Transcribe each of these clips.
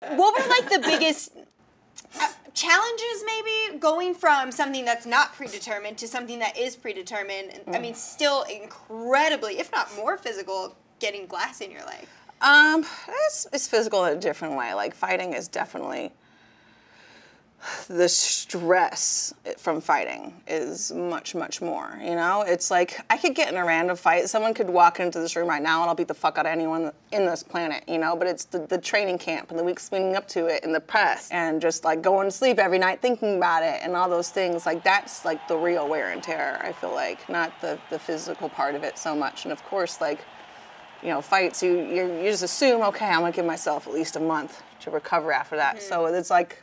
What were like the biggest uh, challenges maybe going from something that's not predetermined to something that is predetermined? I mean, still incredibly, if not more physical, getting glass in your leg. Um, it's, it's physical in a different way. Like fighting is definitely the stress from fighting is much, much more. You know, it's like I could get in a random fight. Someone could walk into this room right now and I'll beat the fuck out of anyone in this planet. You know, but it's the, the training camp and the weeks leading up to it and the press and just like going to sleep every night thinking about it and all those things. Like that's like the real wear and tear. I feel like not the the physical part of it so much. And of course, like you know, fights, you, you, you just assume, okay, I'm gonna give myself at least a month to recover after that. Mm-hmm. So it's like,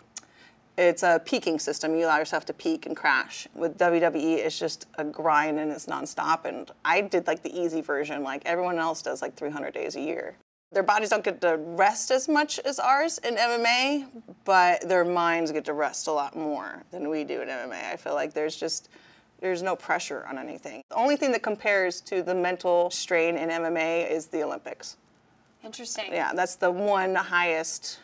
it's a peaking system. You allow yourself to peak and crash. With WWE, it's just a grind and it's nonstop. And I did like the easy version, like everyone else does, like 300 days a year. Their bodies don't get to rest as much as ours in MMA, but their minds get to rest a lot more than we do in MMA. I feel like there's just, there's no pressure on anything. The only thing that compares to the mental strain in MMA is the Olympics. Interesting. Yeah, that's the one highest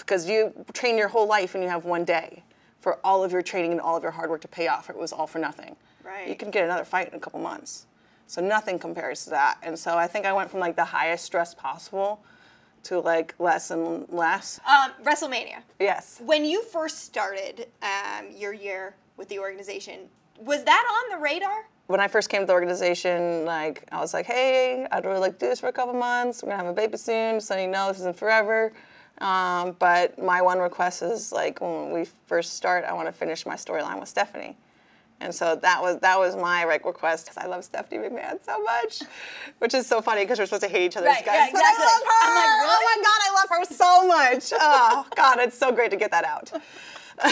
because you train your whole life and you have one day for all of your training and all of your hard work to pay off. It was all for nothing. Right. You can get another fight in a couple months. So nothing compares to that. And so I think I went from like the highest stress possible to like less and less. Um, WrestleMania. Yes. When you first started um, your year with the organization, was that on the radar? When I first came to the organization, like I was like, hey, I'd really like to do this for a couple months. We're gonna have a baby soon, so you know this isn't forever. Um, but my one request is like when we first start, I want to finish my storyline with Stephanie. And so that was that was my like request because I love Stephanie McMahon so much, which is so funny because we're supposed to hate each other's right, guys. Yeah, exactly. But I love her. I'm like, really? Oh my god, I love her so much. Oh god, it's so great to get that out. okay.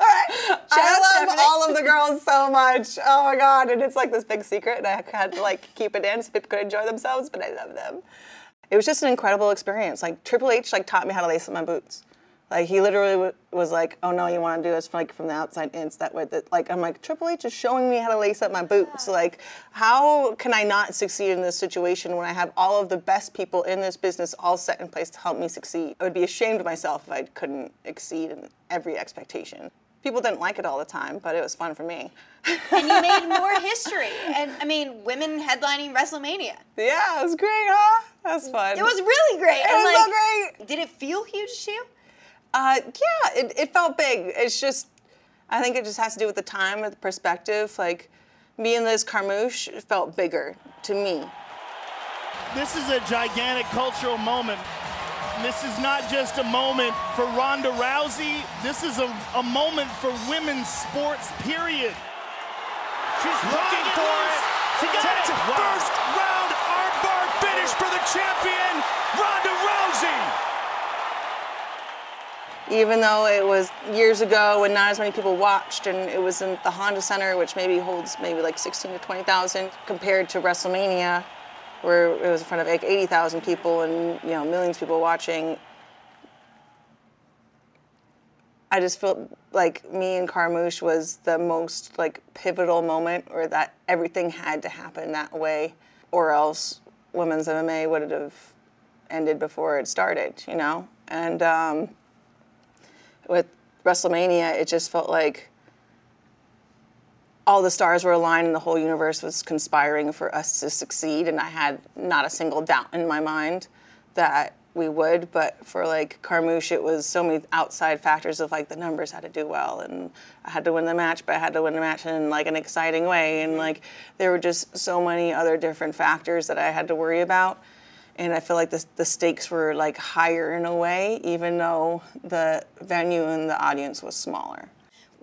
All right. I love Stephanie. all of the girls so much. Oh my god, and it's like this big secret, and I had to like keep it in so people could enjoy themselves, but I love them. It was just an incredible experience. Like Triple H like taught me how to lace up my boots. Like he literally was like, "Oh no, you want to do this like from the outside in." that way that like I'm like Triple H is showing me how to lace up my boots. Like, how can I not succeed in this situation when I have all of the best people in this business all set in place to help me succeed? I would be ashamed of myself if I couldn't exceed in every expectation. People didn't like it all the time, but it was fun for me. and you made more history. And I mean, women headlining WrestleMania. Yeah, it was great, huh? That was fun. It was really great. It and was like, so great. Did it feel huge to you? Uh, yeah, it, it felt big. It's just, I think it just has to do with the time, with the perspective. Like, me and Liz Carmouche felt bigger to me. This is a gigantic cultural moment. This is not just a moment for Ronda Rousey. This is a, a moment for women's sports, period. She's looking for it. She got it. Wow. First round armbar finish for the champion, Ronda Rousey. Even though it was years ago and not as many people watched, and it was in the Honda Center, which maybe holds maybe like 16 to 20,000, compared to WrestleMania, where it was in front of like 80,000 people and you know millions of people watching. I just felt like me and Carmouche was the most like pivotal moment, or that everything had to happen that way, or else women's MMA would have ended before it started, you know. And um, with WrestleMania, it just felt like all the stars were aligned and the whole universe was conspiring for us to succeed and i had not a single doubt in my mind that we would but for like carmouche it was so many outside factors of like the numbers had to do well and i had to win the match but i had to win the match in like an exciting way and mm-hmm. like there were just so many other different factors that i had to worry about and i feel like the, the stakes were like higher in a way even though the venue and the audience was smaller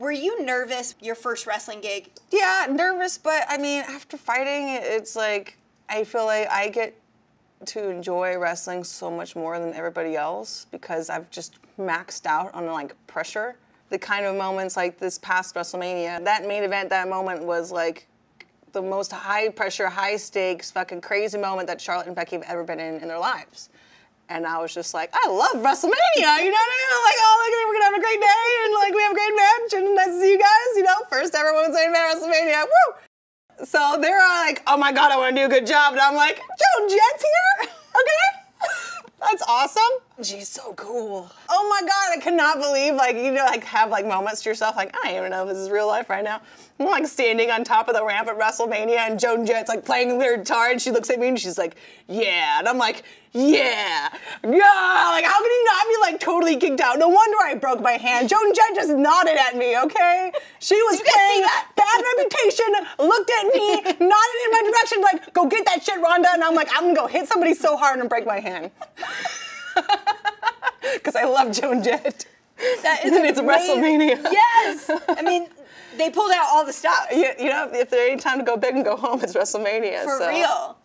were you nervous your first wrestling gig? Yeah, nervous, but I mean, after fighting, it's like I feel like I get to enjoy wrestling so much more than everybody else because I've just maxed out on like pressure. The kind of moments like this past WrestleMania, that main event, that moment was like the most high pressure, high stakes, fucking crazy moment that Charlotte and Becky have ever been in in their lives. And I was just like, I love WrestleMania, you know what I mean? Like, oh, like, we're gonna have a great day, and like, we have a great match, and nice to see you guys, you know? First ever women's main event WrestleMania, woo! So they're all like, oh my God, I wanna do a good job. And I'm like, Joan Jett's here, okay? That's awesome. She's so cool. Oh my god, I cannot believe like you know like have like moments to yourself like I don't even know if this is real life right now. I'm like standing on top of the ramp at WrestleMania and Joan Jett's like playing her guitar and she looks at me and she's like, yeah. And I'm like, yeah. Yeah. Like how can you not be like totally kicked out? No wonder I broke my hand. Joan Jett just nodded at me, okay? She was you guys see playing bad reputation, looked at me, nodded in my direction, like, go get that shit, Ronda. And I'm like, I'm gonna go hit somebody so hard and break my hand. Because I love Joan Jett. That is And it's. WrestleMania. Yes. I mean, they pulled out all the stops. You, you know, if there's any time to go big and go home, it's WrestleMania. For so. real.